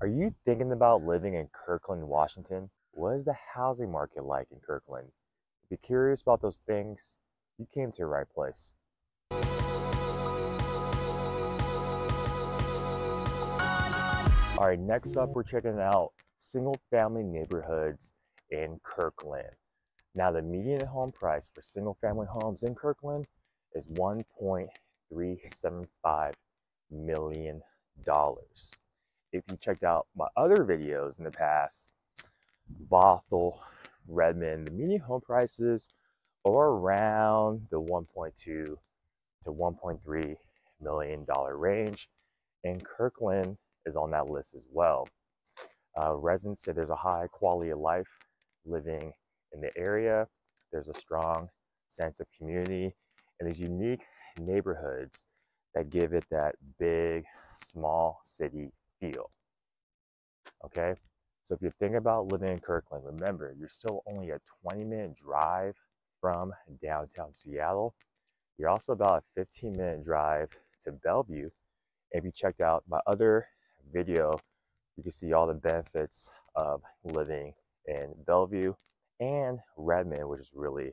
Are you thinking about living in Kirkland, Washington? What is the housing market like in Kirkland? If you're curious about those things, you came to the right place. All right, next up, we're checking out single family neighborhoods in Kirkland. Now, the median home price for single family homes in Kirkland is $1.375 million. If you checked out my other videos in the past, Bothell, Redmond, the median home prices are around the 1.2 to 1.3 million dollar range, and Kirkland is on that list as well. Uh, residents say there's a high quality of life living in the area. There's a strong sense of community and these unique neighborhoods that give it that big, small city feel. Okay, so if you're thinking about living in Kirkland, remember you're still only a 20 minute drive from downtown Seattle. You're also about a 15 minute drive to Bellevue. If you checked out my other video, you can see all the benefits of living in Bellevue and Redmond, which is really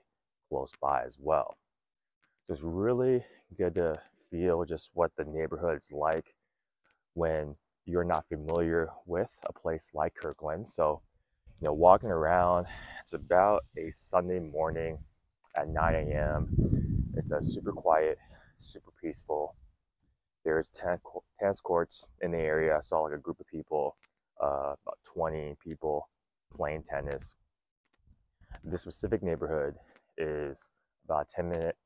close by as well. So it's really good to feel just what the neighborhood's like when you're not familiar with a place like Kirkland. So, you know, walking around, it's about a Sunday morning at 9 a.m. It's a super quiet, super peaceful. There's tennis courts in the area. I saw like a group of people, uh, about 20 people playing tennis. This specific neighborhood is about a 10 minute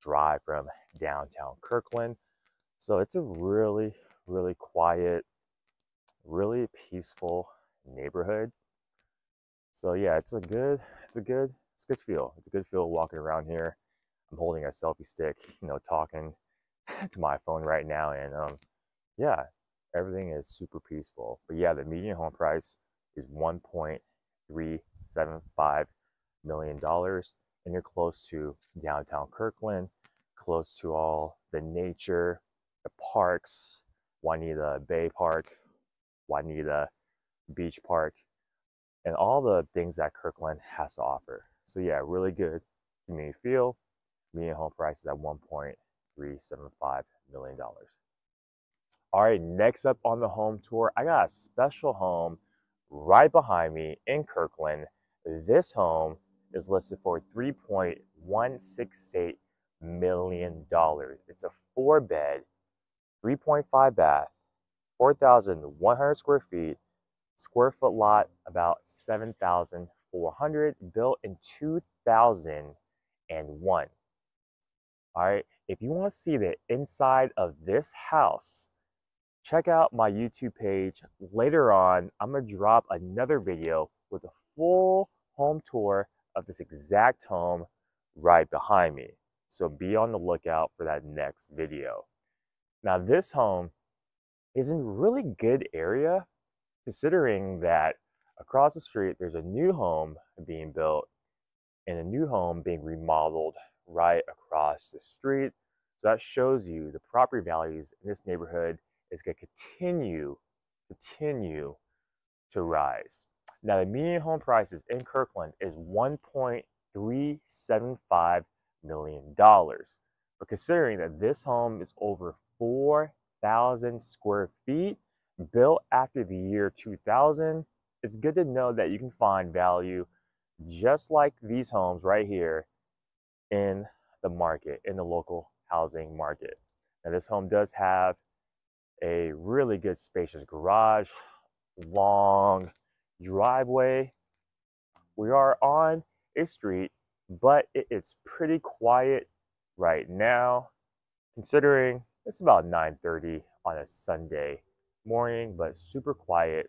drive from downtown Kirkland. So it's a really, really quiet, really peaceful neighborhood. So yeah, it's a good, it's a good, it's a good feel. It's a good feel walking around here. I'm holding a selfie stick, you know, talking to my phone right now, and um, yeah, everything is super peaceful. But yeah, the median home price is 1.375 million dollars, and you're close to downtown Kirkland, close to all the nature, the parks, Juanita Bay Park, Juanita Beach Park, and all the things that Kirkland has to offer. So yeah, really good community feel. Median home price is at $1.375 million. All right, next up on the home tour, I got a special home right behind me in Kirkland. This home is listed for $3.168 million. It's a four bed, 3.5 bath, 4,100 square feet, square foot lot about 7,400, built in 2001. All right, if you want to see the inside of this house, check out my YouTube page. Later on, I'm to drop another video with a full home tour of this exact home right behind me. So be on the lookout for that next video. Now this home is in really good area considering that across the street there's a new home being built and a new home being remodeled right across the street. So that shows you the property values in this neighborhood is going to continue, continue to rise. Now, the median home prices in Kirkland is $1.375 million. But considering that this home is over 4,000 square feet, built after the year 2000, it's good to know that you can find value just like these homes right here in the market, in the local housing market. Now, this home does have a really good spacious garage, long driveway. We are on a street, but it's pretty quiet right now, considering it's about 9.30 on a Sunday morning, but super quiet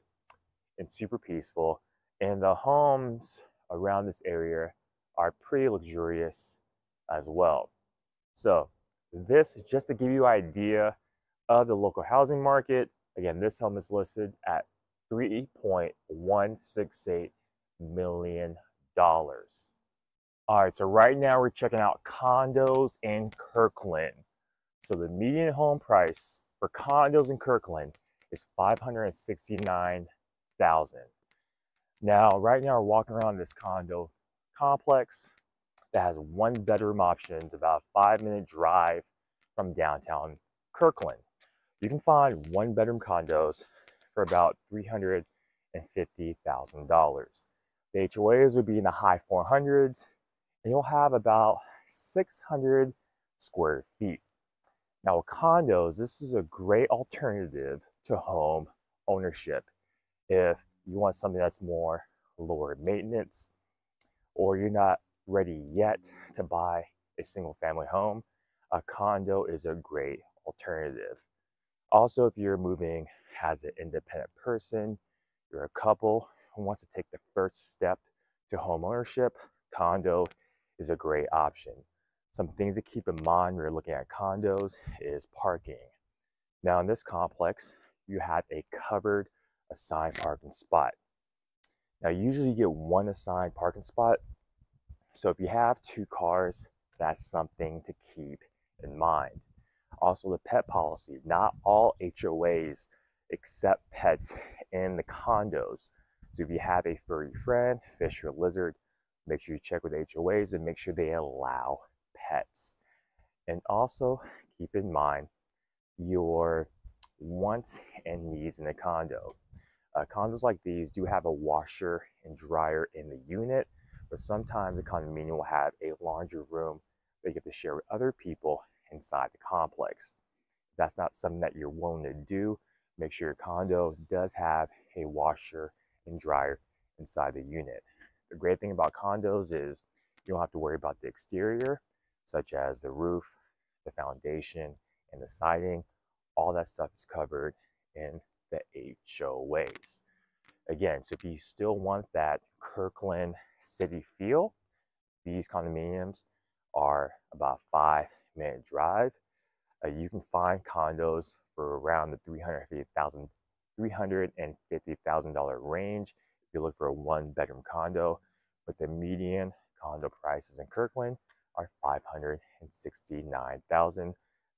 and super peaceful. And the homes around this area are pretty luxurious as well. So this is just to give you an idea of the local housing market. Again, this home is listed at $3.168 million. All right, so right now we're checking out condos in Kirkland. So the median home price for condos in Kirkland is 569,000. Now, right now we're walking around this condo complex that has one bedroom options, about a five minute drive from downtown Kirkland. You can find one bedroom condos for about $350,000. The HOAs would be in the high 400s and you'll have about 600 square feet. Now, condos, this is a great alternative to home ownership. If you want something that's more lower maintenance, or you're not ready yet to buy a single family home, a condo is a great alternative. Also, if you're moving as an independent person, you're a couple who wants to take the first step to home ownership, condo is a great option. Some things to keep in mind when you're looking at condos is parking. Now in this complex, you have a covered assigned parking spot. Now usually you get one assigned parking spot. So if you have two cars, that's something to keep in mind. Also the pet policy, not all HOAs accept pets in the condos. So if you have a furry friend, fish or lizard, Make sure you check with HOAs and make sure they allow pets. And also keep in mind your wants and needs in a condo. Uh, condos like these do have a washer and dryer in the unit, but sometimes a condominium will have a laundry room that you have to share with other people inside the complex. If that's not something that you're willing to do, make sure your condo does have a washer and dryer inside the unit. The great thing about condos is you don't have to worry about the exterior, such as the roof, the foundation, and the siding. All that stuff is covered in the HOAs. Again, so if you still want that Kirkland city feel, these condominiums are about five minute drive. Uh, you can find condos for around the $350,000 $350,000 range if you look for a one bedroom condo, but the median condo prices in Kirkland are 569,000.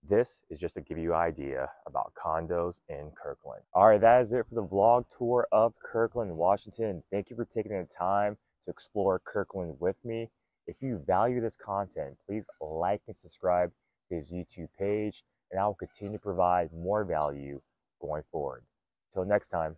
This is just to give you an idea about condos in Kirkland. All right, that is it for the vlog tour of Kirkland, Washington. Thank you for taking the time to explore Kirkland with me. If you value this content, please like and subscribe to his YouTube page, and I will continue to provide more value going forward. Till next time.